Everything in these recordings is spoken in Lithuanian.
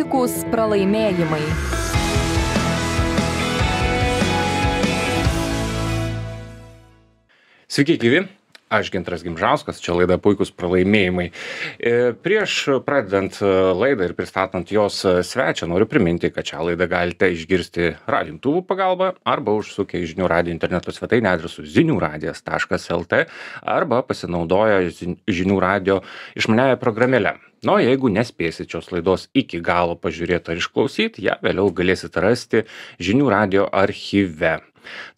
puikūs pralaimėjimai. Sveiki, gyvi. Aš Gintras Gimžauskas, čia laida Puikus pralaimėjimai. E, prieš pradedant e, laidą ir pristatant jos e, svečią, noriu priminti, kad šią laidą galite išgirsti radintuvų pagalba arba užsukę į žinių radijo interneto svetainę adresu ziniųradijas.lt arba pasinaudoję žinių radijo išmaniają programėlę. Nu, jeigu nespėsit šios laidos iki galo pažiūrėti ar išklausyti, ją vėliau galėsit rasti žinių radijo archyve.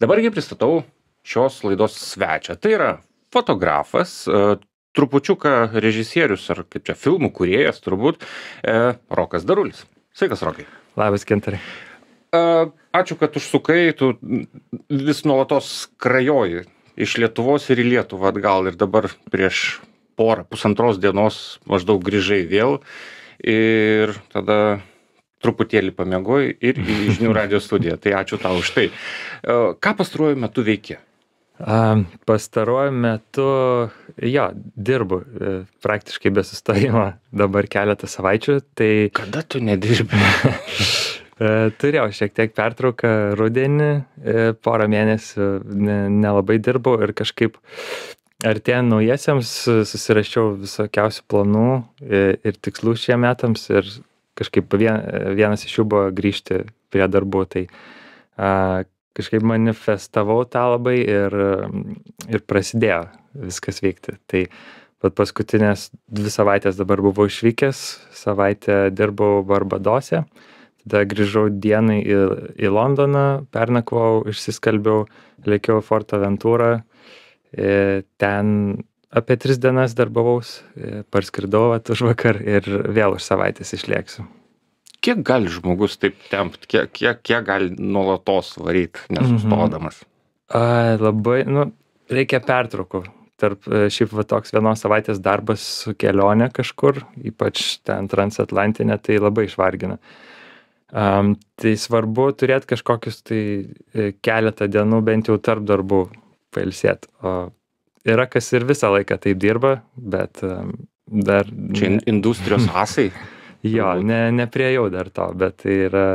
Dabargi pristatau šios laidos svečią. Tai yra fotografas, e, trupučiuką režisierius ar kaip čia filmų kūrėjas turbūt, e, Rokas Darulis. Sveikas, Rokai. Labas, Kentarai. E, ačiū, kad užsukai, tu vis nuolatos krajoji iš Lietuvos ir į Lietuvą atgal ir dabar prieš porą, pusantros dienos maždaug grįžai vėl ir tada truputėlį pamiegoji ir į žinių radio studiją. Tai ačiū tau už tai. Ką pastaruoju metu veiki? Pastaruoju metu, jo, dirbu e, praktiškai be sustojimo dabar keletą savaičių. Tai... Kada tu nedirbi? E, turėjau šiek tiek pertrauką rudenį, e, porą mėnesių nelabai ne dirbau ir kažkaip artėjant naujiesiams susirašiau visokiausių planų ir tikslų šiem metams ir kažkaip vien, vienas iš jų buvo grįžti prie darbų. Tai kažkaip manifestavau tą labai ir, ir prasidėjo viskas veikti. Tai pat paskutinės dvi savaitės dabar buvau išvykęs, savaitę dirbau Barbadose, tada grįžau dienai į, į Londoną, pernakvau, išsiskalbiau, lėkiau Fortaventūrą, e, ten apie tris dienas darbavaus, e, parskridau už vakar ir vėl už savaitės išlėksiu kiek gali žmogus taip tempt, kiek, kiek, kiek gali nuolatos varyti nesustodamas? Mhm. A, labai, nu, reikia pertraukų. Tarp e, šiaip va toks vienos savaitės darbas su kelionė kažkur, ypač ten transatlantinė, tai labai išvargina. Um, tai svarbu turėti kažkokius tai e, keletą dienų bent jau tarp darbų pailsėti. O yra kas ir visą laiką taip dirba, bet um, dar... Čia industrijos asai. Jo, ne, nepriejau dar to, bet tai yra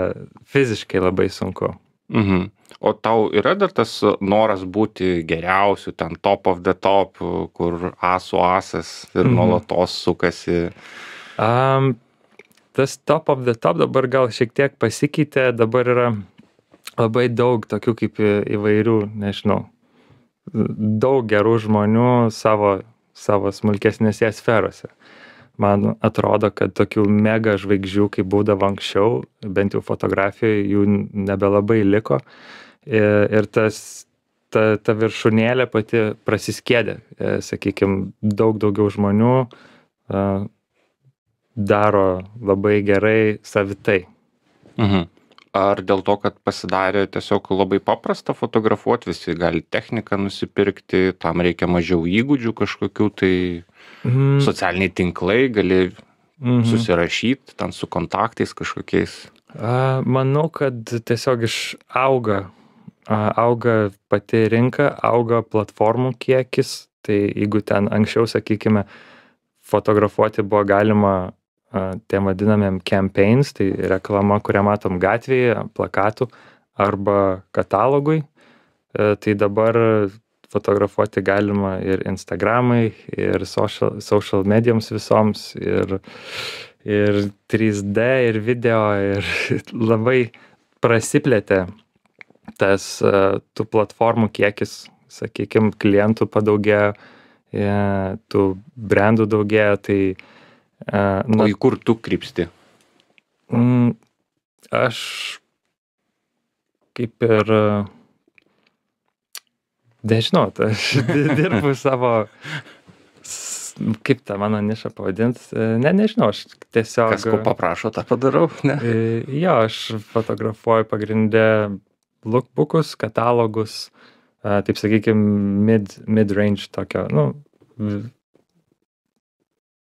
fiziškai labai sunku. Mhm. O tau yra dar tas noras būti geriausiu, ten top of the top, kur asų asas ir mhm. nuolatos sukasi? Um, tas top of the top dabar gal šiek tiek pasikeitė, dabar yra labai daug tokių kaip įvairių, nežinau, daug gerų žmonių savo, savo smulkesnėse sferose man atrodo kad tokių mega žvaigždžių kaip būdavo anksčiau bent jau fotografijoj jų nebelabai liko ir, ir tas ta, ta viršūnėlė pati prasiskėdė, sakykime, daug daugiau žmonių daro labai gerai savitai. Mhm. Ar dėl to, kad pasidarė tiesiog labai paprasta fotografuoti, visi gali techniką nusipirkti, tam reikia mažiau įgūdžių kažkokių, tai Mhm. Socialiniai tinklai gali mhm. susirašyti ten su kontaktais kažkokiais. Manau, kad tiesiog išauga, auga pati rinka, auga platformų kiekis. Tai jeigu ten anksčiau, sakykime, fotografuoti buvo galima tiem vadinamiem campaigns, tai reklama, kurią matom gatvėje, plakatų arba katalogui, e, tai dabar fotografuoti galima ir Instagramai, ir social, social medijoms visoms, ir, ir 3D, ir video, ir labai prasiplėtė tas tų platformų kiekis, sakykime, klientų padaugėjo, e, tų brandų daugėjo, tai... Na, o į kur tu krypsti? Mm, aš kaip ir Nežinau, tai aš dirbu savo, kaip tą mano nišą pavadinti, ne, nežinau, aš tiesiog... Kas ko paprašo, tą padarau, ne? Jo, aš fotografuoju pagrindę lookbookus, katalogus, taip sakykime, mid, mid-range tokio, nu,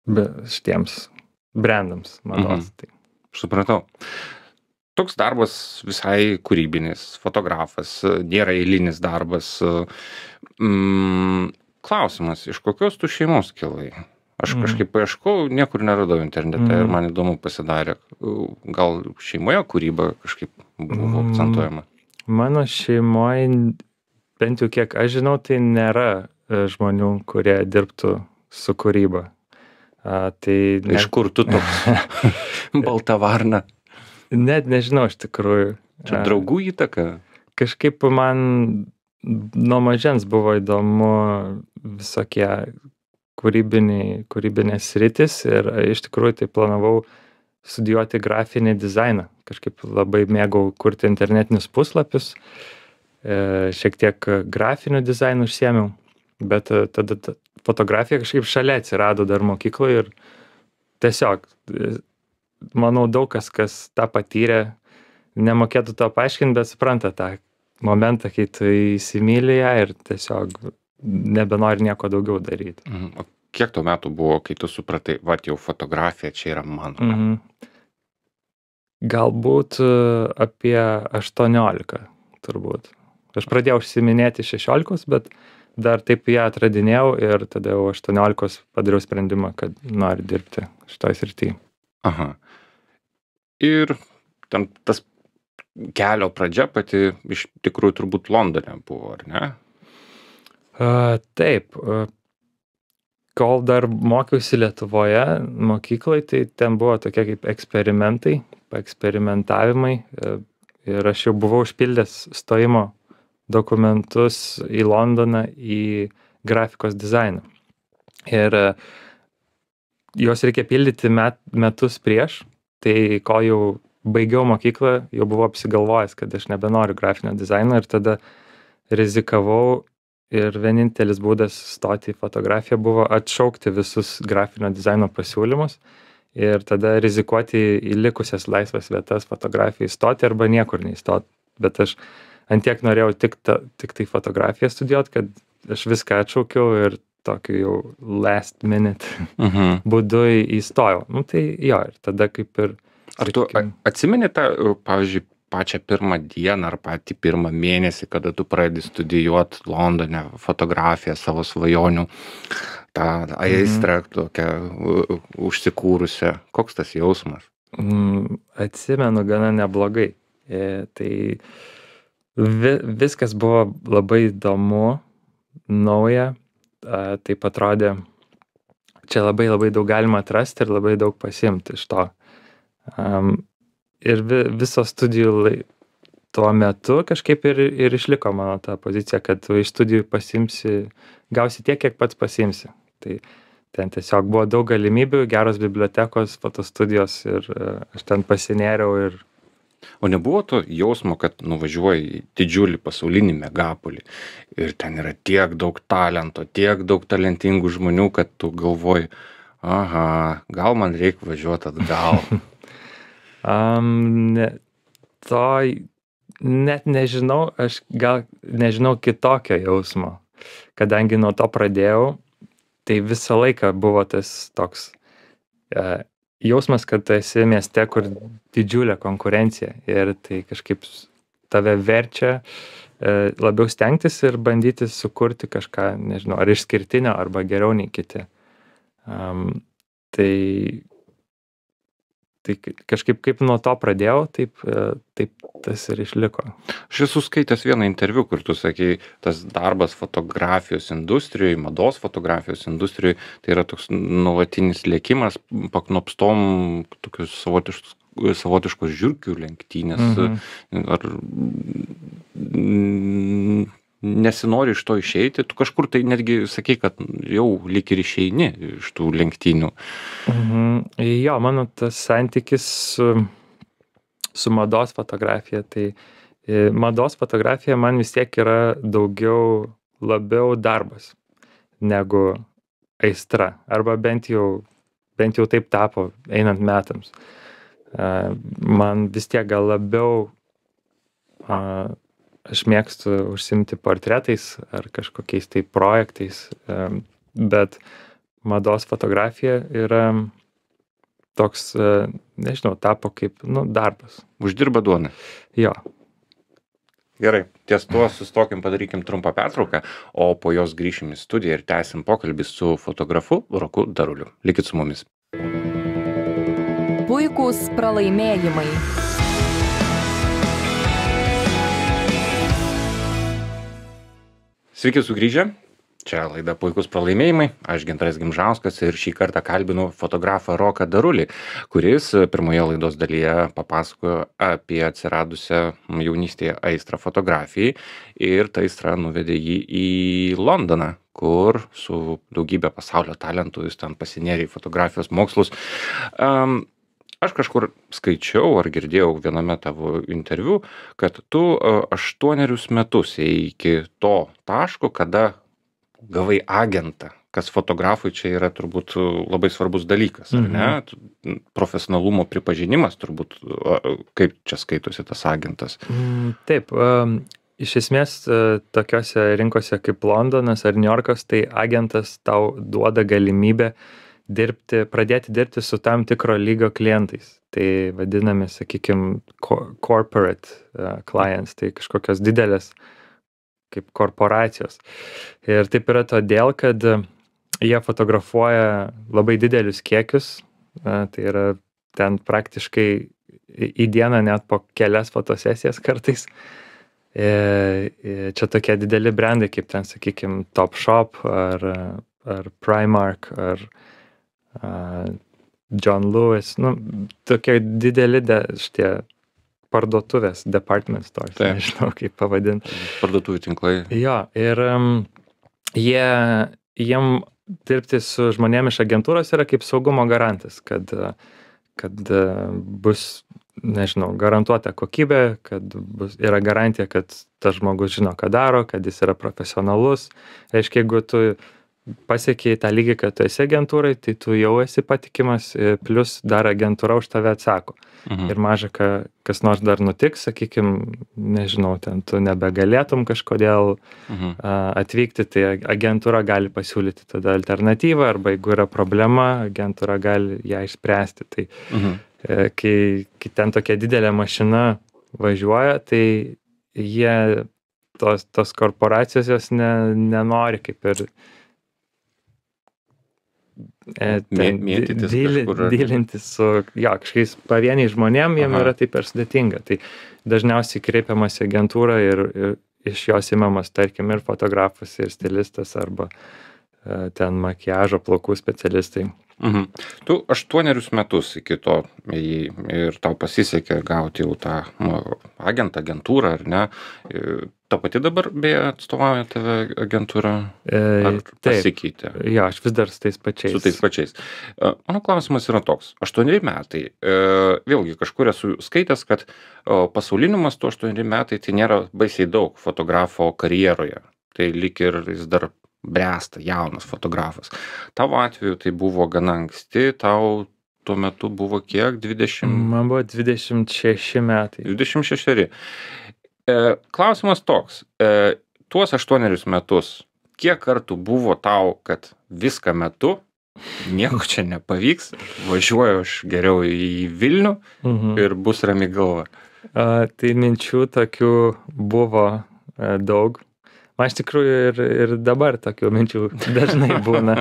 šitiems brandams mados. Mhm. Tai. Supratau toks darbas visai kūrybinis, fotografas, nėra eilinis darbas. Mm, klausimas, iš kokios tu šeimos kilai? Aš Mhm. kažkaip paieškau, niekur neradau internete ir Mhm. man įdomu pasidarė, gal šeimoje kūryba kažkaip buvo Mm. akcentuojama. Mano šeimoje, bent jau kiek aš žinau, tai nėra e, žmonių, kurie dirbtų su kūryba. A, tai net, Iš kur tu toks balta varna? net nežinau iš tikrųjų. Čia draugų įtaka? Kažkaip man nuo mažens buvo įdomu visokie kūrybinės rytis ir iš tikrųjų tai planavau studijuoti grafinį dizainą. Kažkaip labai mėgau kurti internetinius puslapius, e, šiek tiek grafiniu dizainu užsiemiau, bet e, tada ta fotografija kažkaip šalia atsirado dar mokykloje ir tiesiog, e, manau, daug kas, kas tą patyrė, nemokėtų to paaiškinti, bet supranta tą momentą, kai tu įsimylė ją ir tiesiog nebenori nieko daugiau daryti. Mhm. O kiek tau metų buvo, kai tu supratai, va, jau fotografija čia yra mano? Mhm. Galbūt e, apie 18 turbūt. Aš pradėjau užsiminėti 16, bet dar taip ją atradinėjau ir tada jau 18 padariau sprendimą, kad noriu dirbti šitoj srity. Aha. Ir ten tas kelio pradžia pati iš tikrųjų turbūt Londone buvo, ar ne? A, taip. a, Kol dar mokiausi Lietuvoje mokyklai, tai ten buvo tokie kaip eksperimentai, eksperimentavimai. e, Ir aš jau buvau užpildęs stojimo dokumentus į Londoną į grafikos dizainą. Ir e, juos reikia pildyti met, metus prieš, tai kol jau baigiau mokyklą, jau buvau apsigalvojęs, kad aš nebenoriu grafinio dizaino ir tada rizikavau ir vienintelis būdas stoti į fotografiją buvo atšaukti visus grafinio dizaino pasiūlymus ir tada rizikuoti į likusias laisvas vietas fotografijai stoti arba niekur neįstot. Bet aš antiek norėjau tik, ta, tik tai fotografiją studijuoti, kad aš viską atšaukiau ir tokiu jau last minute Mhm. būdu į- įstojau. Nu tai jo, ir tada kaip ir... Ar tu sakykim, atsimeni tą, e, pavyzdžiui, pačią pirmą dieną ar patį pirmą mėnesį, kada tu pradedi studijuoti Londone fotografiją savo svajonių, tą aistrą tokią u- užsikūrusią. Koks tas jausmas? Mm, atsimenu gana neblogai. E, tai vi, viskas buvo labai įdomu, nauja, taip atrodė, čia labai labai daug galima atrasti ir labai daug pasimti iš to. Um, ir vi, visos studijų lai, tuo metu kažkaip ir, ir išliko mano ta pozicija, kad tu iš studijų pasimsi, gausi tiek, kiek pats pasimsi. Tai ten tiesiog buvo daug galimybių, geros bibliotekos, fotostudijos ir aš ten pasinėriau ir O nebuvo to jausmo, kad nuvažiuoji į didžiulį pasaulinį megapolį ir ten yra tiek daug talento, tiek daug talentingų žmonių, kad tu galvoji, aha, gal man reikia važiuoti atgal. Um, ne, to net nežinau, aš gal nežinau kitokio jausmo, kadangi nuo to pradėjau, tai visą laiką buvo tas toks e, jausmas, kad tu esi mieste, kur didžiulė konkurencija ir tai kažkaip tave verčia e, labiau stengtis ir bandyti sukurti kažką, nežinau, ar išskirtinio, arba geriau nei kiti. Um, tai tai kažkaip kaip nuo to pradėjau, taip, e, taip tas ir išliko. Aš esu skaitęs vieną interviu, kur tu sakei, tas darbas fotografijos industrijoje, mados fotografijos industrijoje, tai yra toks nuolatinis lėkimas, paknopstom tokius savotiškus savotiškos žiūrkių lenktynės. Mhm. Ar nesinori iš to išeiti, tu kažkur tai netgi sakei, kad jau lyg ir išeini iš tų lenktynių. Mhm. Jo, mano tas santykis su, su mados fotografija, tai e, mados fotografija man vis tiek yra daugiau, labiau darbas negu aistra. Arba bent jau, bent jau taip tapo einant metams. A, Man vis tiek gal labiau, aš mėgstu užsimti portretais ar kažkokiais tai projektais, bet mados fotografija yra toks, e, nežinau, tapo kaip, nu, darbas. Uždirba duoną. Jo. gerai ties tuo sustokim padarykim trumpą pertrauką o po jos grįšim į studiją ir tęsim pokalbį su fotografu roku daruliu likit su mumis Puikūs pralaimėjimai. Sveiki sugrįžę. Čia laida Puikus pralaimėjimai. Aš Gintaras Gimžauskas ir šį kartą kalbinu fotografą Roką Darulį, kuris pirmoje laidos dalyje papasakojo apie atsiradusią jaunystėje aistrą fotografijai ir ta aistra nuvedė jį į Londoną, kur su daugybė pasaulio talentų jis ten pasinėrė į fotografijos mokslus. Um, aš kažkur skaičiau ar girdėjau viename tavo interviu, kad tu uh, aštuonerius metus ėjai iki to taško, kada gavai agentą, kas fotografui čia yra turbūt labai svarbus dalykas, ar ne? Mhm. Profesionalumo pripažinimas turbūt, a, kaip čia skaitosi tas agentas. Mm, Taip, iš esmės e, tokiose rinkose kaip Londonas ar New Yorkas, tai agentas tau duoda galimybę dirbti, pradėti dirbti su tam tikro lygio klientais. Tai vadinami, sakykime, corporate uh, clients, tai kažkokios didelės kaip korporacijos. Ir taip yra todėl, kad e, jie fotografuoja labai didelius kiekius, e, tai yra ten praktiškai į dieną net po kelias fotosesijas kartais. Čia tokie dideli brandai kaip ten, sakykime, Topshop ar, ar Primark ar a, John Lewis, nu, tokie dideli de, šitie parduotuvės, department stores, Taip. nežinau kaip pavadinti. Parduotuvių tinklai. Jo, ir um, jie, jiem dirbti su žmonėmis iš agentūros yra kaip saugumo garantas, kad, uh, kad uh, bus, nežinau, garantuota kokybė, kad bus, yra garantija, kad tas žmogus žino, ką daro, kad jis yra profesionalus. Reiškia, jeigu tu pasiekiai tą lygį, kad tu esi agentūrai, tai tu jau esi patikimas, e, plus dar agentūra už tave atsako. Mhm. Ir maža, ka, kas nors dar nutiks, sakykime, nežinau, ten tu nebegalėtum kažkodėl Mhm. a, atvykti, tai agentūra gali pasiūlyti tada alternatyvą, arba jeigu yra problema, agentūra gali ją išspręsti. Tai Mhm. e, kai, kai ten tokia didelė mašina važiuoja, tai jie, tos, tos korporacijos jos ne, nenori kaip ir mėtytis dyli- kažkur, ar- dylintis su jo, kažkokiais pavieniais žmonėm, jiem Aha. yra tai per sudėtinga. Tai dažniausiai kreipiamas į agentūrą ir, ir iš jos įmamas, tarkim, ir fotografas, ir stilistas, arba e, ten makiažo plaukų specialistai. Mhm. Tu aštuonerius metus iki to ir tau pasisekė gauti jau tą nu, agentą, agentūrą, ar ne? E, Ta pati dabar beje atstovauja tave agentūra? E, Ar taip, pasikeitė? jo, aš vis dar su tais pačiais. Su tais pačiais. E, Mano klausimas yra toks. Aštuoneri metai. E, Vėlgi, kažkur esu skaitęs, kad pasauliniu mastu aštuoneri metai tai nėra baisiai daug fotografo karjeroje. Tai lik ir jis dar bręsta, jaunas fotografas. Tavo atveju tai buvo gana anksti, tau tuo metu buvo kiek? 20? Man buvo 26 metai. 26. E, klausimas toks. E, tuos aštuonerius metus, kiek kartų buvo tau, kad viską metu, nieko čia nepavyks, važiuoju aš geriau į Vilnių Mhm. ir bus rami galva. A, tai minčių tokių buvo a, daug. Man iš tikrųjų ir, ir dabar tokių minčių dažnai būna.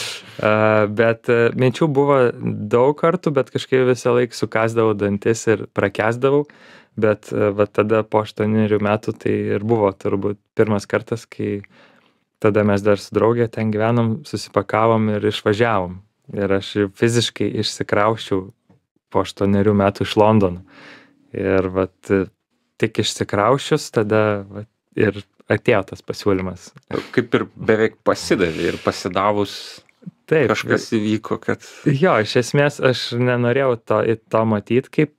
Bet a, minčių buvo daug kartų, bet kažkaip visą laiką sukasdavau dantis ir prakesdavau. Bet a, va tada po aštuonerių metų tai ir buvo turbūt pirmas kartas, kai tada mes dar su draugė ten gyvenom, susipakavom ir išvažiavom. Ir aš fiziškai išsikrauščiau po aštuonerių metų iš Londono. Ir vat tik išsikraušius tada vat, ir atėjo tas pasiūlymas. Kaip ir beveik pasidavė ir pasidavus Taip. kažkas įvyko, kad... Jo, iš esmės aš nenorėjau to, to matyti kaip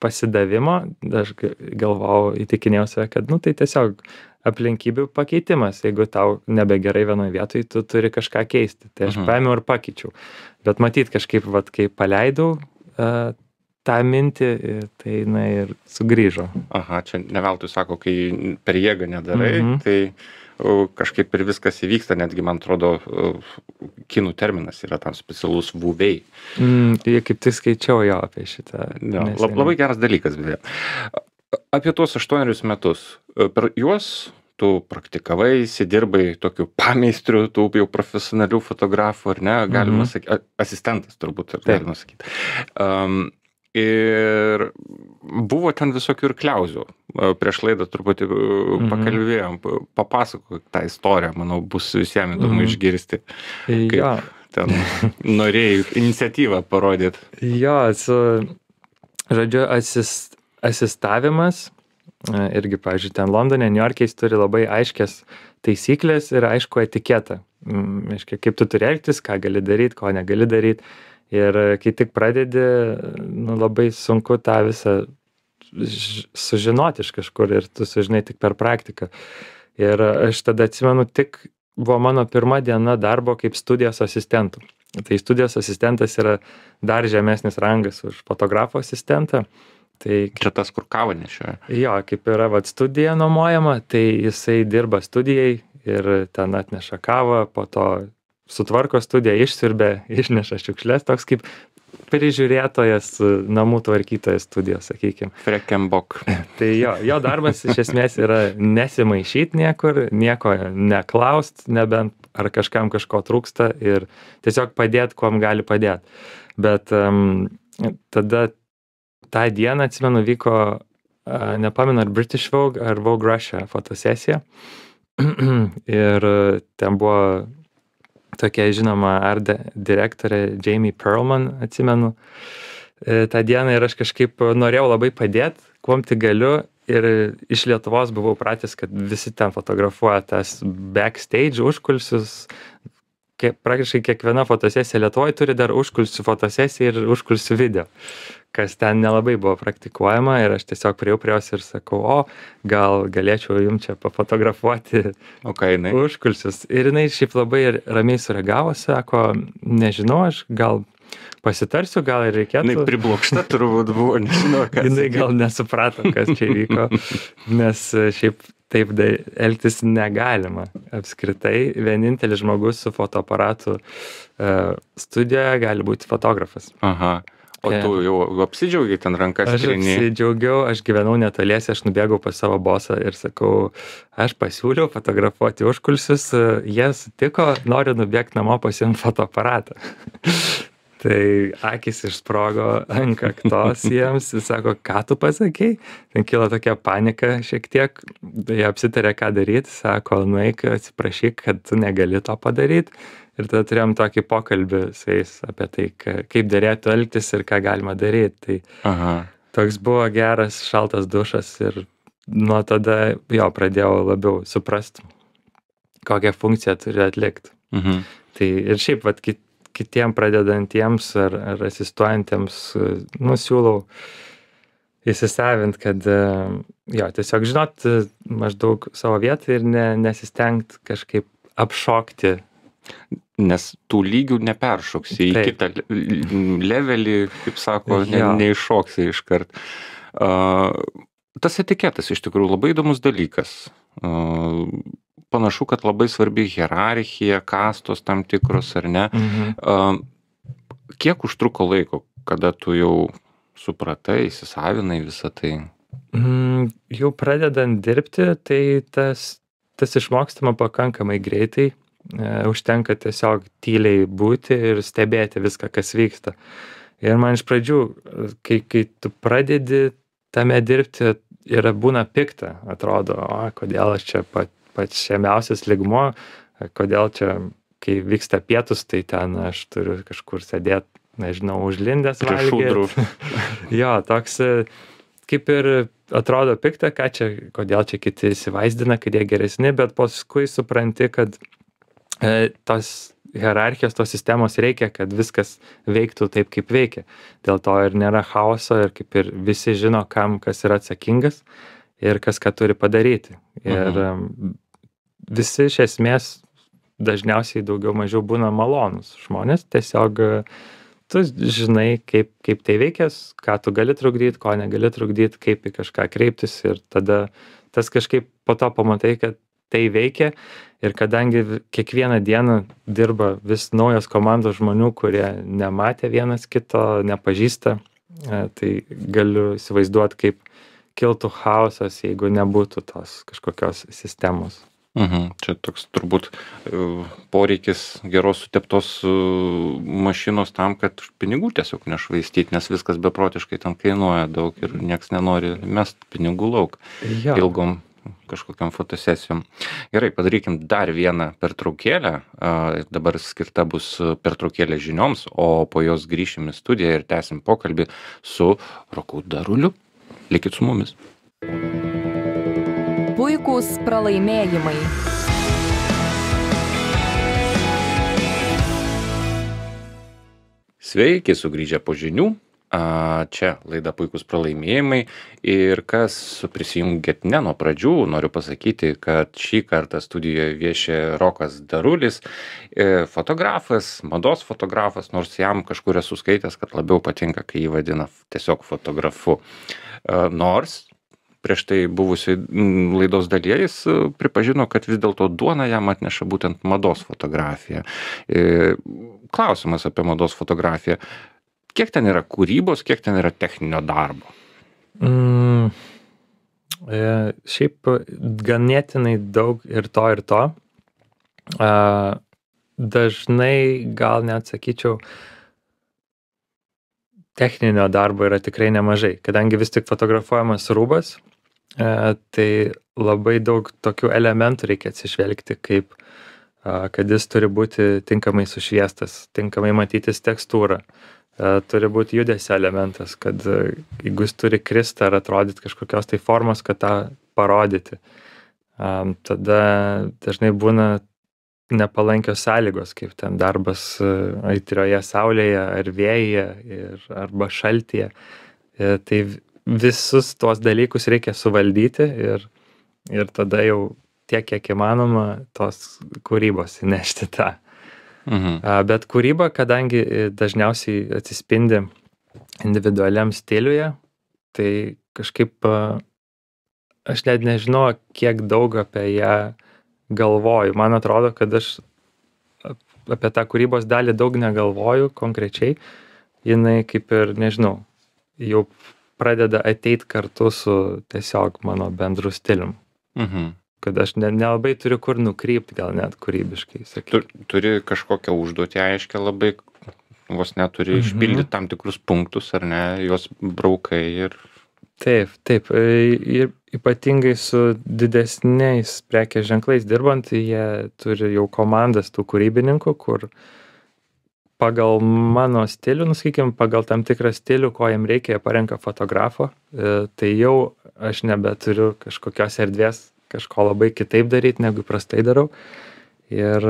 pasidavimo, aš g- galvojau, įtikinėjau save, kad, nu, tai tiesiog aplinkybių pakeitimas, jeigu tau nebegerai vienoje vietoje, tu turi kažką keisti. Tai aš Mhm. paėmiau ir pakeičiau. Bet matyt, kažkaip, vat, kai paleidau uh, tą mintį, tai jinai ir sugrįžo. Aha, čia ne veltui sako, kai per jėgą nedarai, Mhm. tai o, kažkaip ir viskas įvyksta, netgi man atrodo, kinų terminas yra tam specialus vuvei. Mm, tai kaip tik skaičiau jo apie šitą. Neseniai. lab, labai geras dalykas, beje. apie tuos aštuonerius metus e, per juos tu praktikavaisi dirbai tokiu pameistriu tų jau profesionalių fotografų ar ne galima Mhm. sakyt a- asistentas turbūt taip galima sakyt um, ir buvo ten visokių ir kliauzių E, prieš laidą truputį e, Mhm. pakalbėjom papasakok tą istoriją manau bus visiem įdomu Mhm. išgirsti Kaip? Jo, ten norėjai iniciatyvą parodyt jo, su, žodžiu, asist, asistavimas, e, irgi, pavyzdžiui, ten Londone, New York'e jis turi labai aiškias taisyklės ir aišku etiketą. Reiškia, kaip tu turi elgtis, ką gali daryti, ko negali daryti. Ir e, kai tik pradedi, nu, labai sunku tą visą sužinoti iš kažkur ir tu sužinai tik per praktiką. Ir aš tada atsimenu, tik buvo mano pirma diena darbo kaip studijos asistentų. Tai studijos asistentas yra dar žemesnis rangas už fotografo asistentą. Tai čia tas kur kavą nešioja jo, kaip yra vat, studija nuomojama, tai jisai dirba studijai ir ten atneša kavą, po to sutvarko studiją, išsirbė, išneša šiukšlės, toks kaip prižiūrėtojas, namų tvarkytojas studijos, sakykime. frekembok Tai jo, jo darbas iš esmės yra nesimaišyti niekur, nieko neklaust, nebent ar kažkam kažko trūksta ir tiesiog padėti, kuom gali padėti. Bet um, tada tą dieną, atsimenu, vyko, uh, nepamenu, ar British Vogue, ar Vogue Russia fotosesija. ir ten buvo tokia žinoma art direktorė Jamie Perlman, atsimenu, e, tą dieną ir aš kažkaip norėjau labai padėti, kuom tik galiu. Ir iš Lietuvos buvau pratęs, kad visi ten fotografuoja tas backstage užkulsius. Kie- Praktiškai kiekviena fotosesija Lietuvoje turi dar užkulsių fotosesiją ir užkulsių video, kas ten nelabai buvo praktikuojama. Ir aš tiesiog priejau prie jos ir sakau, o gal galėčiau jums čia pafotografuoti o ką jinai užkulsius. Ir jinai šiaip labai ramiai sureagavo, sako, nežinau, aš gal pasitarsiu, gal ir reikėtų. jinai priblokšta turbūt buvo nežinau Jinai sakyt. gal nesuprato, kas čia vyko, nes e, šiaip taip da, elgtis negalima. Apskritai, vienintelis žmogus su fotoaparatu e, studijoje gali būti fotografas. aha o Jo. tu jau apsidžiaugiai ten rankas Aš trini apsidžiaugiau, aš gyvenau netoliese, aš nubėgau pas savo bosą ir sakau, aš pasiūliau fotografuoti užkulsius, e, jie sutiko, noriu nubėgti namo pasimti fotoaparatą. Tai akis išsprogo ant kaktos jiems, jis sako, ką tu pasakei? Ten kilo tokia panika šiek tiek, jie apsitarė, ką daryti, sako, nueik, atsiprašyk, kad tu negali to padaryti. Ir tada turėjom tokį pokalbį su jais apie tai, ka- kaip dėrėtų elgtis ir ką galima daryti. Tai aha toks buvo geras šaltas dušas ir nuo tada jo pradėjau labiau suprast, kokią funkciją turi atlikti. mhm. Tai ir šiaip, vat, kit, kitiem pradedantiems ar, ar asistuojantiems, e, nusiūlau įsisavint, kad e, jo, tiesiog žinot e, maždaug savo vietą ir ne, nesistengt kažkaip apšokti. nes tų lygių neperšoksi į Taip. kitą le- levelį kaip sako ne, neiššoksi iškart a, tas etiketas iš tikrųjų labai įdomus dalykas a, panašu kad labai svarbi hierarchija kastos tam tikros ar ne Mhm. kiek užtruko laiko kada tu jau supratai įsisavinai visą tai Mm, jau pradedant dirbti, tai tas, tas išmokstama pakankamai greitai. E, užtenka tiesiog tyliai būti ir stebėti viską, kas vyksta. Ir man iš pradžių, kai, kai tu pradedi tame dirbti, yra būna pikta, atrodo, o kodėl aš čia pat, pats žemiausias ligmo, e, kodėl čia, kai vyksta pietus, tai ten aš turiu kažkur sėdėti, nežinau, užlindęs. šūdrų Jo, toks e, kaip ir atrodo pikta, ką čia, kodėl čia kiti įsivaizdina, kad jie geresni, bet paskui supranti, kad e, tos hierarchijos, tos sistemos reikia, kad viskas veiktų taip, kaip veikia. Dėl to ir nėra chaoso ir kaip ir visi žino, kam kas yra atsakingas ir kas ką turi padaryti. Ir mhm. visi iš esmės dažniausiai daugiau mažiau būna malonus žmonės, tiesiog tu žinai, kaip, kaip tai veikės, ką tu gali trukdyti, ko negali trukdyti, kaip į kažką kreiptis ir tada tas kažkaip po to pamatai, kad tai veikia ir kadangi vi- kiekvieną dieną dirba vis naujos komandos žmonių, kurie nematė vienas kito, nepažįsta, e, tai galiu įsivaizduoti, kaip, kiltų chaosas, jeigu nebūtų tos kažkokios sistemos. Mhm. Čia toks turbūt e, poreikis geros suteptos e, mašinos tam, kad pinigų tiesiog nešvaistyti, nes viskas beprotiškai ten kainuoja daug ir nieks nenori mest pinigų lauk Jo. ilgom kažkokiam fotosesijom. Gerai, padarykim dar vieną pertraukėlę. ir Dabar skirta bus pertraukėlė žinioms, o po jos grįšim į studiją ir tęsim pokalbį su Roku Daruliu. Likit su mumis. Puikūs pralaimėjimai. Sveiki, sugrįžę po žinių. Čia laida puikus pralaimėjimai ir kas prisijungėt ne nuo pradžių, noriu pasakyti, kad šį kartą studijoje viešė Rokas Darulis, e, fotografas, mados fotografas, nors jam kažkur esu skaitęs, kad labiau patinka, kai jį vadina tiesiog fotografu. A, Nors prieš tai buvusioj mm, laidos dalyje jis e, pripažino, kad vis dėlto duona jam atneša būtent mados fotografija. E, Klausimas apie mados fotografiją. Kiek ten yra kūrybos, kiek ten yra techninio darbo? Mm, e, šiaip ganėtinai daug ir to, ir to. A, dažnai gal net sakyčiau, techninio darbo yra tikrai nemažai, kadangi vis tik fotografuojamas rūbas, e, tai labai daug tokių elementų reikia atsižvelgti, kaip a, kad jis turi būti tinkamai sušviestas, tinkamai matytis tekstūrą, e, turi būti judesio elementas, kad e, jeigu jis turi kristą ar atrodyti kažkokios tai formos, kad tą parodyti. Tada dažnai būna nepalankios sąlygos, kaip ten darbas e, aitrioje saulėje ar vėjyje ir, arba šaltyje. E, Tai visus tuos dalykus reikia suvaldyti ir, ir tada jau tiek, kiek įmanoma, tos kūrybos įnešti tą. Mhm. Bet kūryba, kadangi e, dažniausiai atsispindi individualiam stiliuje, tai kažkaip aš net nežinau, kiek daug apie ją galvoju. Man atrodo, kad aš ap- apie tą kūrybos dalį daug negalvoju konkrečiai. Jinai kaip ir, nežinau, jau pradeda ateit kartu su tiesiog mano bendru stilium. Mhm. Kad aš ne, nelabai turiu kur nukrypti, gal net kūrybiškai. Tu, turi kažkokią užduotį aiškę labai, vos neturi Mhm. išpildyti tam tikrus punktus, ar ne, juos braukai ir... Taip, taip. e, Ir ypatingai su didesniais prekės ženklais dirbant, jie turi jau komandas tų kūrybininkų, kur pagal mano stilių, nusakykim, pagal tam tikrą stilių, ko jiem reikia, jie parenka fotografo. e, Tai jau aš nebeturiu kažkokios erdvės kažko labai kitaip daryti, negu prastai darau. Ir,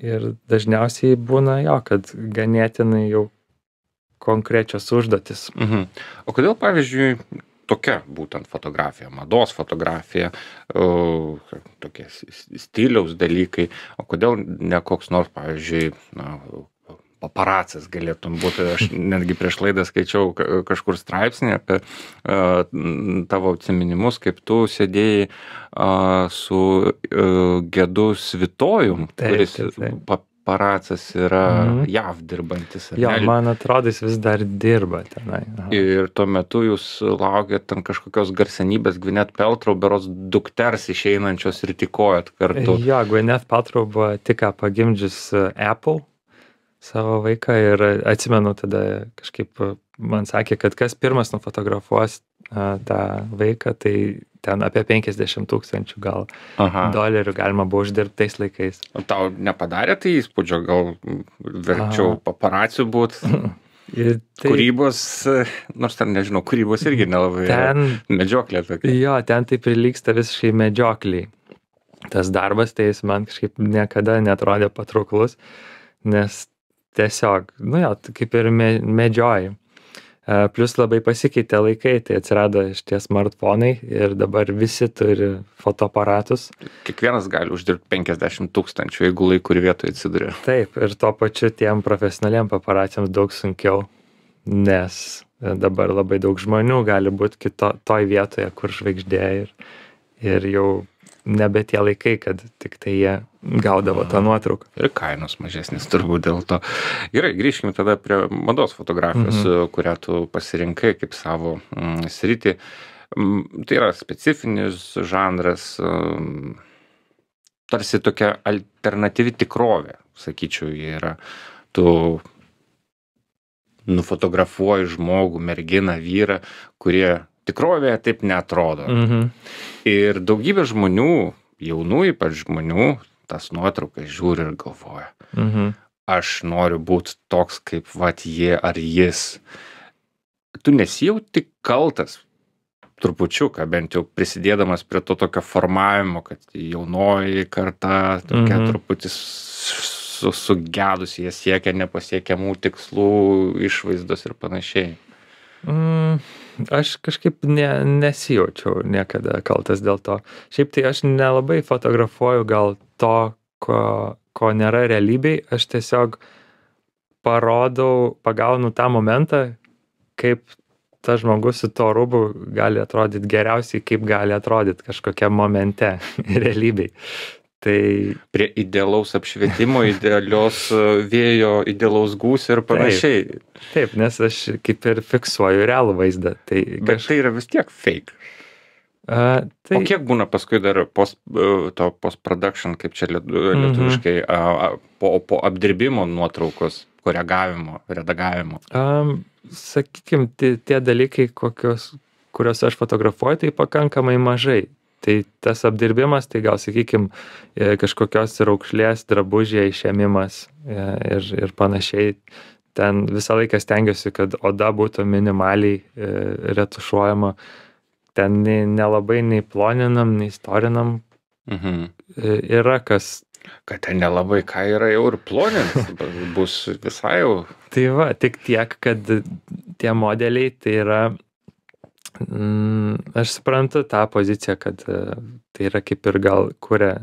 ir dažniausiai būna jo, kad ganėtinai jau konkrečios užduotis. Mhm. O kodėl, pavyzdžiui, tokia būtent fotografija, mados fotografija, tokie stiliaus dalykai, o kodėl ne koks nors, pavyzdžiui, na, paparacas galėtum būti. Aš netgi prieš laidą skaičiau ka- kažkur straipsnį apie n- tavo atsiminimus, kaip tu sėdėjai su a, gedu Svitojum, kuris paparacas yra Mhm. JAV dirbantis. Jo, ne? man atrodo, jis vis dar dirba tenai. Aha. Ir tuo metu jūs laukėt ten kažkokios garsenybės, Gvinet Peltrau, beros dukters išeinančios ir tikojot kartu. Jo, Gwyneth Paltrow buvo tik ką pagimdžius e, Apple savo vaiką ir atsimenu tada kažkaip man sakė, kad kas pirmas nufotografuos tą vaiką, tai ten apie 50 tūkstančių gal Aha. dolerių galima buvo uždirbti tais laikais. O tau nepadarė tai įspūdžio, gal verčiau Aha. paparacių būt, Ir tai kūrybos, nors ten nežinau, kūrybos irgi nelabai. ten Medžioklė tokia. Jo, ten tai prilyksta visiškai medžiokliai. Tas darbas, tai jis man kažkaip niekada netrodė patrauklus, nes tiesiog, nu jo, tu kaip ir me, medžioji. E, Plus labai pasikeitė laikai, tai atsirado šitie smartfonai ir dabar visi turi fotoaparatus. Kiekvienas gali uždirbti 50 tūkstančių, jeigu laiku ir vietoje atsiduria. Taip, ir tuo pačiu tiem profesionaliem paparaciams daug sunkiau, nes e, dabar labai daug žmonių gali būti kito, toj vietoje, kur žvaigždė ir, ir jau nebe tie laikai, kad tik tai jie gaudavo tą nuotrauką. Ir kainos mažesnės turbūt dėl to. Gerai, grįžkime tada prie mados fotografijos, mhm. kurią tu pasirinkai kaip savo mm, sritį. mm, tai yra specifinis žanras, mm, tarsi tokia alternatyvi tikrovė, sakyčiau, jie yra. Tu nufotografuoji žmogų, merginą, vyrą, kurie tikrovėje taip netrodo. Mhm. Ir daugybė žmonių, jaunų ypač žmonių, tas nuotraukas žiūri ir galvoja, Mhm. aš noriu būti toks kaip vat jie ar jis. Tu nesijauti kaltas trupučiuką, bent jau prisidėdamas prie to tokio formavimo, kad jaunoji karta tokia Mhm. truputį su, sugedusi, jie siekia nepasiekiamų tikslų, išvaizdos ir panašiai. Mm, aš kažkaip ne, nesijaučiau niekada kaltas dėl to. Šiaip tai aš nelabai fotografuoju gal to, ko, ko nėra realybėj. Aš tiesiog parodau, pagaunu tą momentą, kaip tas žmogus su tuo rūbu gali atrodyti geriausiai, kaip gali atrodyti kažkokiam momente realybėj. Tai Prie idealaus apšvietimo, idealios e, vėjo, idealaus gūsio ir panašiai. taip, nes aš kaip ir fiksuoju realų vaizdą. Tai Bet tai yra vis tiek fake. a, tai, O kiek būna paskui dar post, e, to post-production, kaip čia Mhm. lietuviškai, a, a, po, po apdirbimo nuotraukos, koregavimo, redagavimo? Um, sakykim, tie, tie dalykai, kokios, kuriuos aš fotografuoju, tai pakankamai mažai. Tai tas apdirbimas, tai gal sakykim, e, kažkokios raukšlės drabužėje išėmimas e, ir, ir panašiai. Ten visą laiką stengiuosi, kad oda būtų minimaliai e, retušuojama. Ten nei, nelabai nei ploninam, nei storinam. Mhm. Yra kas Kad ten nelabai ką yra jau ir plonins, bus visai jau. Tai va, tik tiek, kad tie modeliai tai yra, aš suprantu tą poziciją, kad e, tai yra kaip ir gal kuria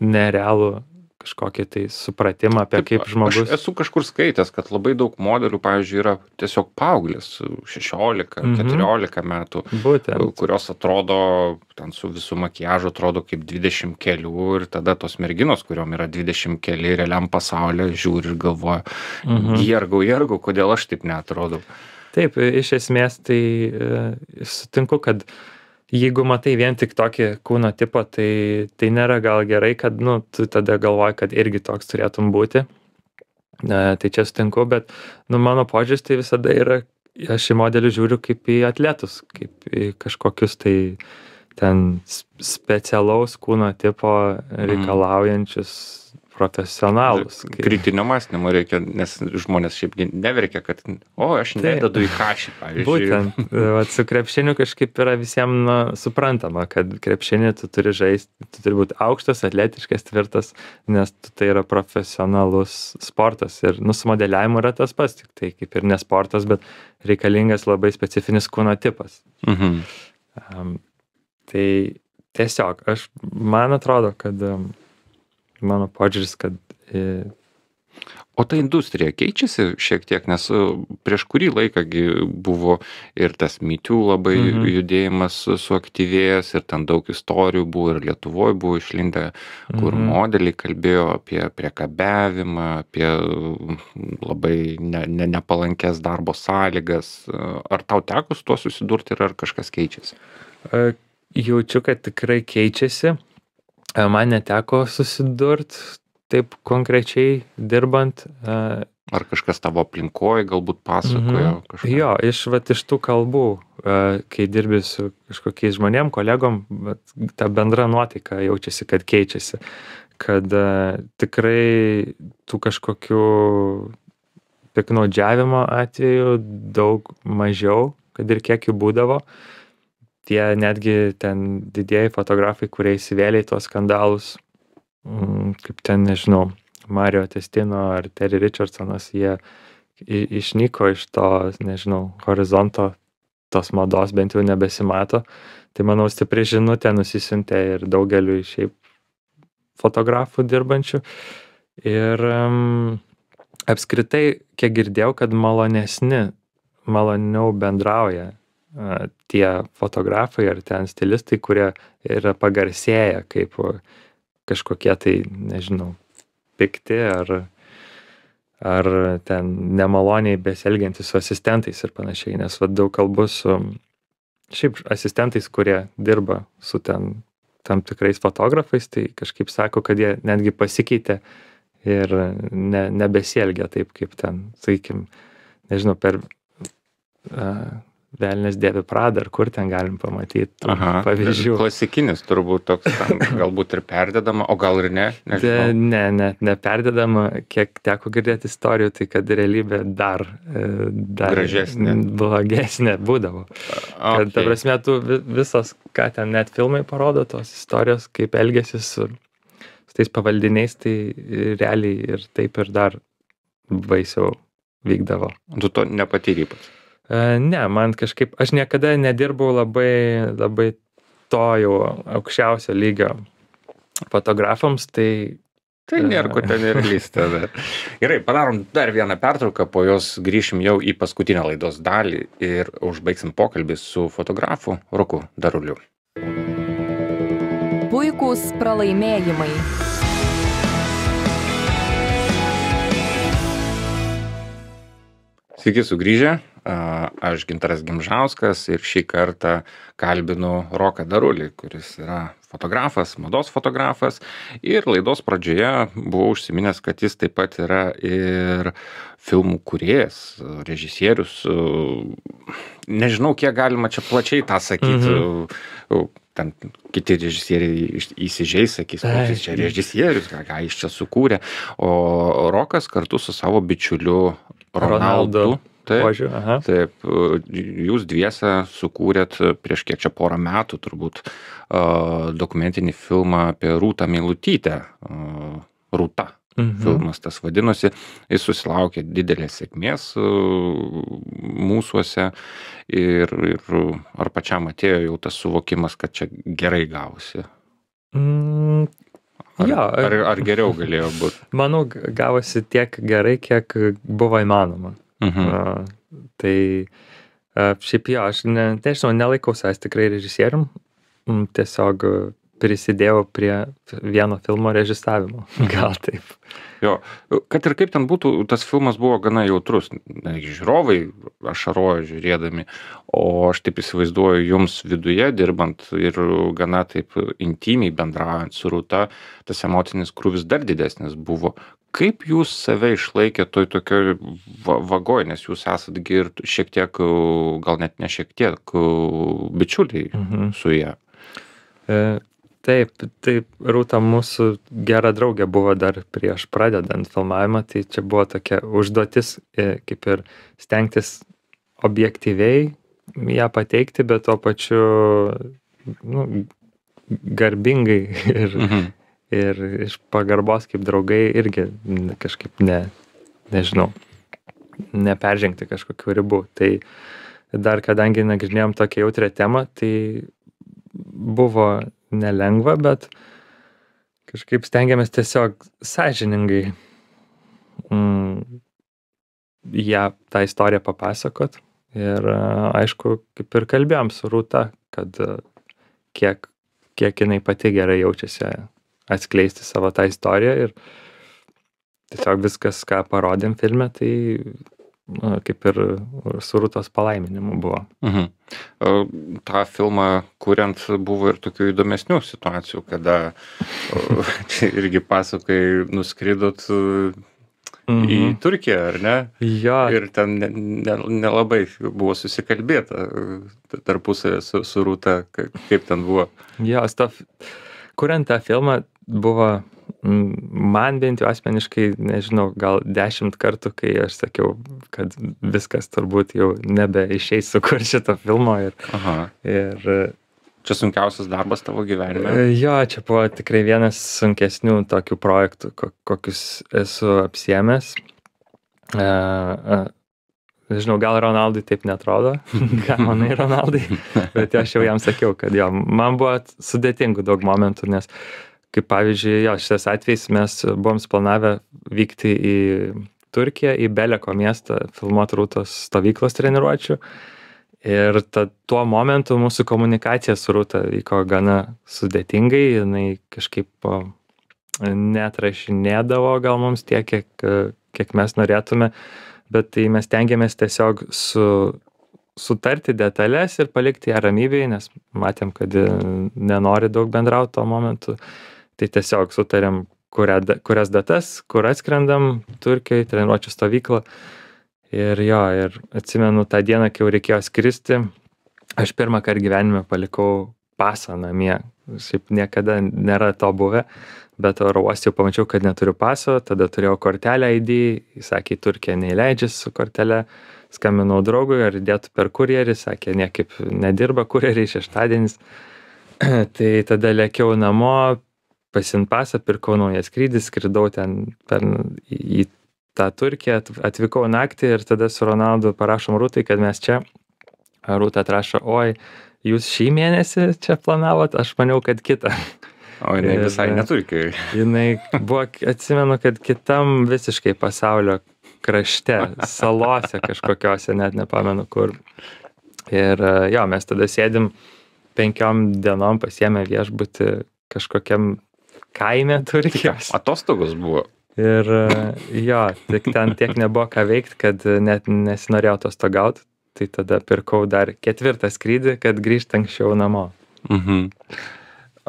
nerealų kažkokį tai supratimą apie kaip žmogus. Aš esu kažkur skaitęs, kad labai daug modelių, pavyzdžiui, yra tiesiog paauglės, 16, Mhm. 14 metų. Būtent. kurios atrodo ten su visu makiažu atrodo kaip dvidešim kelių ir tada tos merginos kuriom yra dvidešim keli realiam pasaulyje žiūri ir galvoja Mhm. jergau jergau kodėl aš taip neatrodau Taip, iš esmės tai e, sutinku, kad jeigu matai vien tik tokį kūno tipą, tai, tai nėra gal gerai, kad nu, tu tada galvoji, kad irgi toks turėtum būti. E, tai čia sutinku, bet nu, mano požiūris tai visada yra, aš į modelį žiūriu kaip į atletus, kaip į kažkokius tai ten specialaus kūno tipo reikalaujančius profesionalus. Kaip- kritinio mąstymo reikia nes žmonės šiaip neverkia kad o aš nededu į kašį pavyzdžiui Būtent, vat, su krepšiniu kažkaip yra visiems na, suprantama, kad krepšinį tu turi žaisti, tu turi būti aukštas, atletiškas, tvirtas, nes tu, tai yra profesionalus sportas. Ir nu, su modeliavimu yra tas pats, tik tai kaip ir nesportas, bet reikalingas labai specifinis kūno tipas. mhm. Um, tai tiesiog, aš, man atrodo, kad um, mano požiūris, kad e, o ta industrija keičiasi šiek tiek nes e, prieš kurį laiką buvo ir tas too labai Mhm. judėjimas suaktyvėjęs ir ten daug istorijų buvo ir lietuvoj buvo išlindę kur Mhm. modeliai kalbėjo apie priekabiavimą apie labai ne ne nepalankias darbo sąlygas ar tau teko su tuo susidurt ir ar kažkas keičiasi E, Jaučiu, kad tikrai keičiasi. E, Man neteko susidurt taip konkrečiai dirbant. e, ar kažkas tavo aplinkoj galbūt pasakojo Mhm. kažką Jo, iš, vat, iš tų kalbų, e, kai dirbi su kažkokiais žmonėm, kolegom, ta bendra nuotaika jaučiasi, kad keičiasi. Kad tikrai tų kažkokių piknaudžiavimo atvejų daug mažiau, kad ir kiek jų būdavo. Tie netgi ten didieji fotografai, kurie įsivėlė į tuos skandalus, mm, kaip ten, nežinau, Mario Testino ar Terry Richardsonas, jie išnyko iš to, nežinau, horizonto tos mados bent jau nebesimato. Tai manau, stipri žinutė nusisiuntė ir daugeliu šiaip fotografų dirbančių. Ir um, apskritai, kiek girdėjau, kad malonesni, maloniau bendrauja tie fotografai ar ten stilistai, kurie yra pagarsėję kaip kažkokie tai, nežinau, pikti ar, ar ten nemaloniai besielgiantys su asistentais ir panašiai. Nes vad daug kalbu su, šiaip asistentais, kurie dirba su ten tam tikrais fotografais, tai kažkaip sako, kad jie netgi pasikeitė ir ne, nebesielgia taip, kaip ten, sakykim, nežinau, per uh, Velnės dėvi Prada, ar kur ten galim pamatyti Aha, pavyzdžių. Klasikinis turbūt toks, ten, galbūt ir perdedama, o gal ir ne. De, ne, ne, neperdedama, kiek teko girdėti istorijų, tai kad realybė dar, e, dar Gražesnė. blogesnė būdavo. Kad, ta Okay. prasme, tu vi- visos, ką ten net filmai parodo, tos istorijos, kaip elgesi su, su tais pavaldiniais, tai realiai ir taip ir dar baisiau vykdavo. Tu to nepatyrei pats. E, Ne, man kažkaip, aš niekada nedirbau labai, labai to jau aukščiausio lygio fotografams, tai Tai nėra ko ten ir lysti. Gerai, padarom dar vieną pertrauką, po jos grįšim jau į paskutinę laidos dalį ir užbaigsim pokalbį su fotografu Roku Daruliu. Puikūs pralaimėjimai. Sveiki sugrįžę, aš Gintaras Gimžauskas ir šį kartą kalbinu Roką Darulį, kuris yra fotografas, mados fotografas ir laidos pradžioje buvau užsiminęs, kad jis taip pat yra ir filmų kuriejas, režisierius. Nežinau, kiek galima čia plačiai tą sakyti. Mhm. Ten kiti režisieriai įsižeis, sakys, koks čia režisierius, ką, ką jis čia sukūrė. O Rokas kartu su savo bičiuliu Ronaldu. Ronaldu. Požiūrį, aha. Taip, e, jūs dviese sukūrėt e, prieš kiek čia porą metų turbūt a, dokumentinį filmą apie Rūtą Meilutytę. a, Rūta Mhm. filmas tas vadinosi. Jis susilaukė didelės sėkmės e, mūsųse ir, ir ar pačiam atėjo jau tas suvokimas, kad čia gerai gausi. Mm, Ar, Jo, ar, ar geriau galėjo būti? Manau, gavosi tiek gerai, kiek buvo įmanoma. Mhm. A, tai a, šiaip jo, aš ne, nežinau, nelaikau savęs tikrai režisierium, Mm, tiesiog prisidėjau prie vieno filmo režisavimo. Gal taip. Jo, kad ir kaip ten būtų, tas filmas buvo gana jautrus. Žiūrovai ašarojo žiūrėdami, o aš taip įsivaizduoju, jums viduje dirbant ir gana taip intimiai bendraujant su rūta, tas emocinis krūvis dar didesnis buvo. Kaip jūs save išlaikėte toj tokioj va vagoj, nes jūs esatgi ir šiek tiek, gal net ne šiek tiek, bičiuliai Mhm. su ja. E, Taip, taip, Rūta mūsų gera draugė buvo dar prieš pradedant filmavimą, tai čia buvo tokia užduotis, e, kaip ir stengtis objektyviai ją pateikti, bet tuo pačiu nu, garbingai ir, Mhm. ir iš pagarbos kaip draugai irgi kažkaip ne, nežinau, neperžengti kažkokių ribų. Tai dar kadangi nagrinėjom tokią jautrę temą, tai buvo nelengva, bet kažkaip stengiamės tiesiog sąžiningai mm, ją tą istoriją papasakot. Ir a, aišku, kaip ir kalbėjom su Rūta, kad a, kiek, kiek jinai pati gerai jaučiasi atskleisti savo tą istoriją ir tiesiog viskas, ką parodėm filme, tai na, kaip ir su Rūtos palaiminimu buvo. Mhm. O, tą filmą kuriant buvo ir tokių įdomesnių situacijų, kada irgi pasakai, nuskridot e, į Turkiją, ar ne? Jo, Ir ten ne- ne- nelabai buvo susikalbėta e, tarpusavė su, su Rūta, ka- kaip ten buvo. jo, staf, kuriant tą filmą buvo man bent jau asmeniškai, nežinau, gal dešimt kartų, kai aš sakiau, kad viskas turbūt jau nebeišeis sukurti šito filmo ir, Aha. ir Čia sunkiausias darbas tavo gyvenime. E, Jo, čia buvo tikrai vienas sunkesnių tokių projektų, ko- kokius esu apsiemęs. E, e, Žinau, gal Ronaldui taip netrodo, ką manai Ronaldai, bet aš jau jam sakiau, kad jo, man buvo sudėtingų daug momentų, nes kaip pavyzdžiui, jo, šitas atvejs mes buvom splanavę vykti į Turkiją, į Beleko miestą, filmuoti rūtos stovyklos treniruočių. Ir ta, tuo momentu mūsų komunikacija su Rūta vyko gana sudėtingai, jinai kažkaip netrašinėdavo gal mums tiek, kiek, kiek mes norėtume, bet tai mes tengiamės tiesiog su, sutarti detales ir palikti ją ramybėj nes matėm kad e, nenori daug bendraut tuo momentu tai tiesiog sutarėm kurią da kurias datas kur atskrendam turkijoj treniruočių stovyklą. Ir jo ir atsimenu tą dieną kai jau reikėjo skristi aš pirmąkart gyvenime palikau pasą namie. Šiaip niekada nėra to buvę bet oro uoste jau pamačiau kad neturiu paso tada turėjau kortelę id jis sakė į turkiją neįleidžia su kortele. Skambinau draugui ar įdėtų per kurjerį sakė niekaip nedirba kurjeriai šeštadienis. Tai tada lėkiau namo pasiimt pasą pirkau naują skrydį skridau ten per į tą turkiją atvykau naktį ir tada su ronaldu parašom rūtai kad mes čia. Rūta atrašo oi jūs šį mėnesį čia planavot? Aš maniau kad kitą. O jinai Ir- visai neturkijoj. jinai buvo atsimenu kad kitam visiškai pasaulio krašte salose kažkokiose net nepamenu kur. Ir e, jo mes tada sėdim penkiom dienom pasiėmę viešbutį kažkokiam kaime turkijos Atostogos buvo. ir e, jo tik ten tiek nebuvo ką veikt kad net nesinorėjo atostogaut tai tada pirkau dar ketvirtą skrydį kad grįžt anksčiau namo Mhm.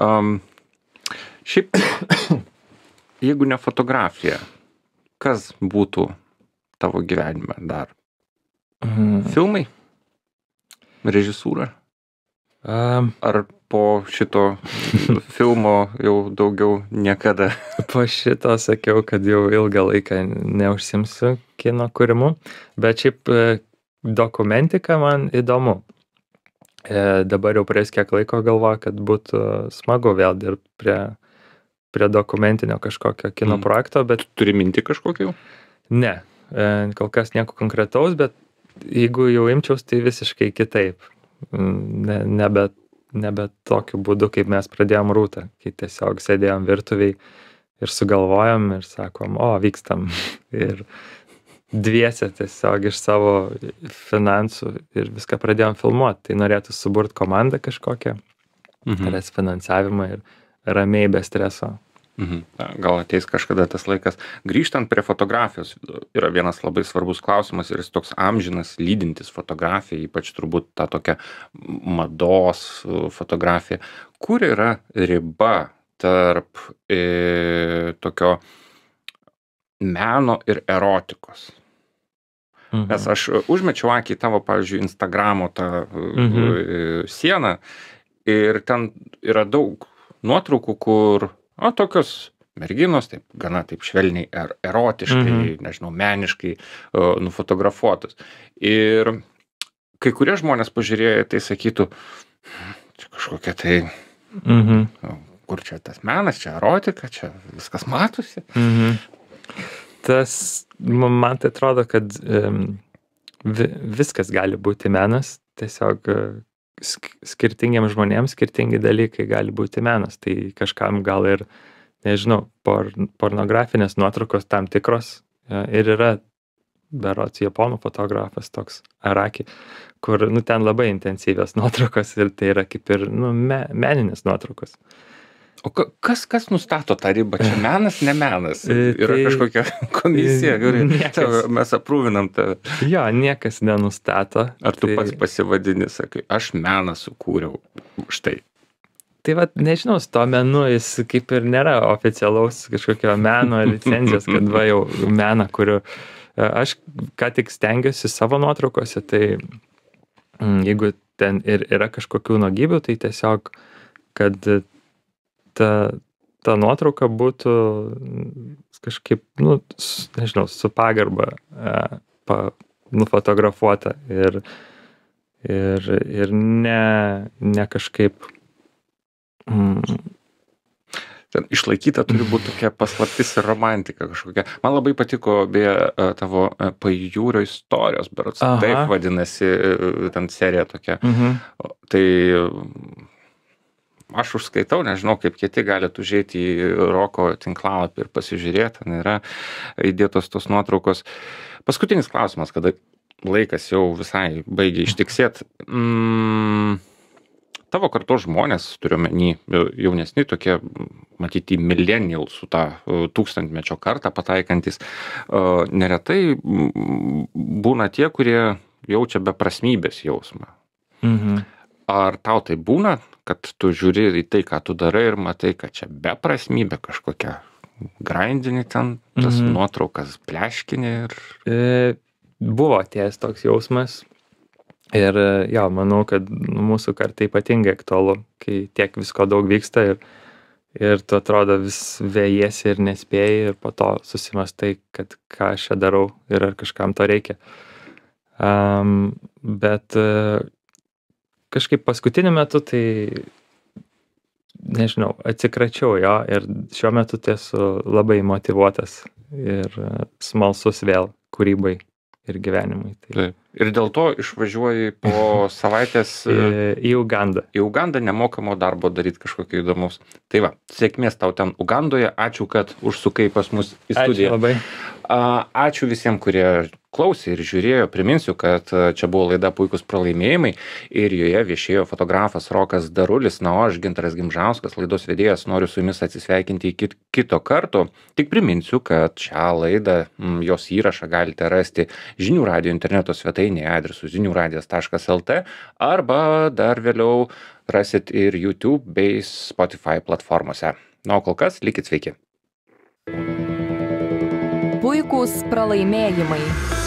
Um, šiaip, jeigu ne fotografija, kas būtų tavo gyvenime dar? Mhm. Filmai? Režisūra? Ar po šito filmo jau daugiau niekada? po šito sakiau kad jau ilgą laiką neužsiimsiu kino kūrimu bet šiaip e, dokumentika man įdomu E, dabar jau praėjus kiek laiko galvoju kad būtų smagu vėl dirbt prie prie dokumentinio kažkokio kino Mm. projekto bet Turi minti kažkokią jau? ne e, kol kas nieko konkretaus bet jeigu jau imčiaus tai visiškai kitaip ne nebe nebe tokiu būdu kaip mes pradėjom rūtą kai tiesiog sėdėjom virtuvėj ir sugalvojom ir sakom o vykstam. Ir dviese tiesiog iš savo finansų ir viską pradėjom filmuot. Tai norėtųs suburt komandą kažkokią Mhm. rast finansavimą ir ramiai be streso Mhm. Gal ateis kažkada tas laikas. Grįžtant prie fotografijos, yra vienas labai svarbus klausimas ir jis toks amžinas, lydintis fotografiją, ypač turbūt tą tokią mados fotografiją. Kur yra riba tarp e, tokio meno ir erotikos? Nes aš užmečiau akį į tavo, pavyzdžiui, Instagramo tą Mhm. mhm. sieną ir ten yra daug nuotraukų, kur, o, tokios merginos, taip, gana taip švelniai er, erotiškai, Mhm. nežinau, meniškai o, nufotografuotos. Ir kai kurie žmonės pažiūrėję, tai sakytų, čia kažkokia tai, mhm. o, kur čia tas menas, čia erotika, čia viskas matosi. Mhm. Tas, ma- man tai atrodo, kad um, vi, viskas gali būti menas, tiesiog sk skirtingiems žmonėms skirtingi dalykai gali būti menas. Tai kažkam gal ir, nežinau, por, pornografinės nuotraukos tam tikros e, ir yra, berots, japonų fotografas toks Araki, kur, nu, ten labai intensyvios nuotraukos ir tai yra kaip ir, nu, me, meninės nuotraukos. O ka- kas, kas nustato tą ribą? Čia menas, ne menas. E, Yra tai- kažkokia komisija, kuri mes aprūvinam tą. Jo, niekas nenustato. Ar tu tai... pats pasivadini, sakai, aš meną sukūriau. Štai. tai vat nežinau su tuo menu jis kaip ir nėra oficialaus kažkokio meno licenzijos kad va jau meną kuriu E, aš ką tik stengiuosi savo nuotraukose tai mm, jeigu ten ir yra kažkokių nuogybių tai tiesiog kad ta ta nuotrauka būtų kažkaip nu nežinau su pagarba e, pa nufotografuota ir ir ir ne ne kažkaip mm, Ten išlaikyta turi būti tokia paslaptis ir romantika kažkokia. Man labai patiko, beje, e, tavo e, pajūrio istorijos, berots. Aha. Taip vadinasi, ten serija tokia. mhm. Tai aš užskaitau, nežinau, kaip kiti galite užėti į Roko tinklalapį ir pasižiūrėti, ten yra įdėtos tos nuotraukos. Paskutinis klausimas, kada laikas jau visai baigia ištiksėt. Mm, tavo kartos žmonės, turiuomenį jaunesni tokie, matyti, millennial su tą e, tūkstantmečio kartą pataikantis, e, neretai būna tie, kurie jaučia beprasmybės jausmą. Mhm. Ar tau tai būna, kad tu žiūri į tai, ką tu darai ir matai, kad čia beprasmybė kažkokia grindinį ten, tas Mhm. nuotraukas pleškinį ir... E, buvo atėjęs toks jausmas. Ir e, jo, manau, kad mūsų kartai ypatingai aktualu, kai tiek visko daug vyksta ir, ir tu atrodo vis vėjėsi ir nespėjai ir po to susimastai, kad ką aš čia darau ir ar kažkam to reikia. Um, bet e, kažkaip paskutiniu metu tai, nežinau, atsikračiau jo ir šiuo metu tai esu labai motivuotas ir smalsus vėl kūrybai ir gyvenimui. Tai. Ir dėl to išvažiuoji po savaitės e, į, Ugandą. į Ugandą nemokamo darbo daryti kažkokio įdomaus. Tai va, sėkmės tau ten Ugandoje, ačiū, kad užsukai pas mus į Ačiū studiją. labai. Ačiū visiems, kurie klausė ir žiūrėjo. Priminsiu, kad a, čia buvo laida Puikus pralaimėjimai ir joje viešėjo fotografas Rokas Darulis, na, o aš Gintaras Gimžauskas, laidos vedėjas, noriu su jumis atsisveikinti iki kito karto. Tik priminsiu, kad šią laidą, jos įrašą galite rasti žinių radio interneto svetainėje adresu žiniųradijas.lt arba dar vėliau rasit ir YouTube bei Spotify platformose. Na, o kol kas likit sveiki. Puikūs pralaimėjimai.